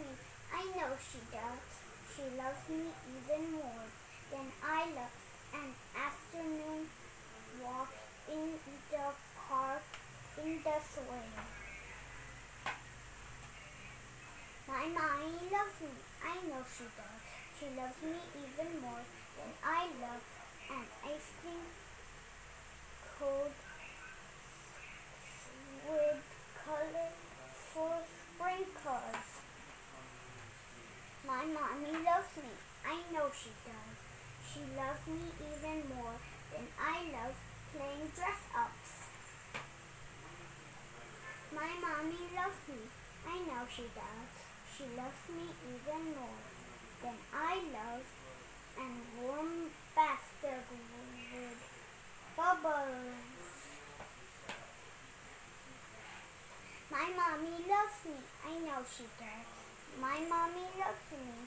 me. I know she does. She loves me even more than I love an afternoon walk in the park in the swing. My mommy loves me. I know she does. She loves me even more than I love an ice cream cold with colorful sprinkles. My mommy loves me. I know she does. She loves me even more than I love playing dress ups. My mommy loves me. I know she does. She loves me even more than I love and warm bathtub bubbles. My mommy loves me. I know she does. My mommy loves me